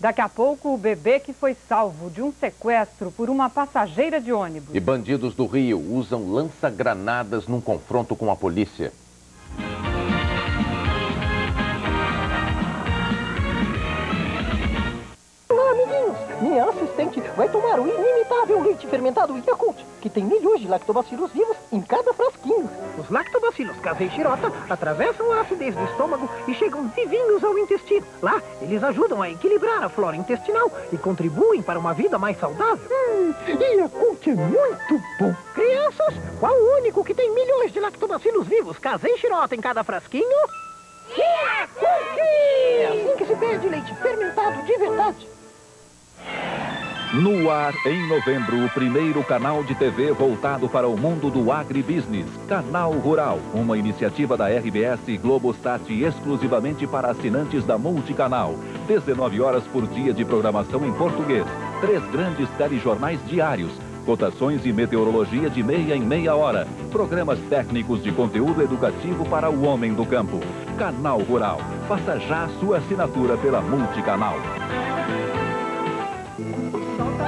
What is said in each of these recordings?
Daqui a pouco, o bebê que foi salvo de um sequestro por uma passageira de ônibus. E bandidos do Rio usam lança-granadas num confronto com a polícia. Assistente vai tomar o inimitável leite fermentado Yakult, que tem milhões de lactobacilos vivos em cada frasquinho. Os lactobacilos casei shirota atravessam a acidez do estômago e chegam vivinhos ao intestino. Lá, eles ajudam a equilibrar a flora intestinal e contribuem para uma vida mais saudável. Hum, Yakult é muito bom. Crianças, qual o único que tem milhões de lactobacilos vivos casei shirota em cada frasquinho? Yakult! É assim que se pede leite fermentado de verdade. No ar, em novembro, o primeiro canal de TV voltado para o mundo do agribusiness, Canal Rural. Uma iniciativa da RBS Globostat exclusivamente para assinantes da Multicanal. 19 horas por dia de programação em português. Três grandes telejornais diários. Cotações e meteorologia de meia em meia hora. Programas técnicos de conteúdo educativo para o homem do campo. Canal Rural. Faça já sua assinatura pela Multicanal.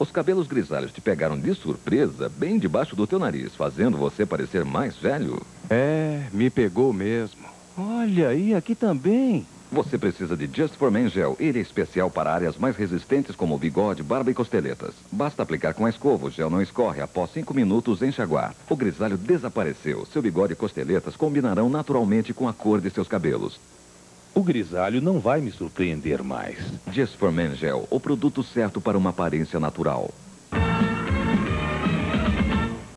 Os cabelos grisalhos te pegaram de surpresa, bem debaixo do teu nariz, fazendo você parecer mais velho. É, me pegou mesmo. Olha, e aqui também. Você precisa de Just for Men Gel. Ele é especial para áreas mais resistentes como bigode, barba e costeletas. Basta aplicar com a escova, o gel não escorre após 5 minutos enxaguar. O grisalho desapareceu. Seu bigode e costeletas combinarão naturalmente com a cor de seus cabelos. O grisalho não vai me surpreender mais. Just for Men Gel, o produto certo para uma aparência natural.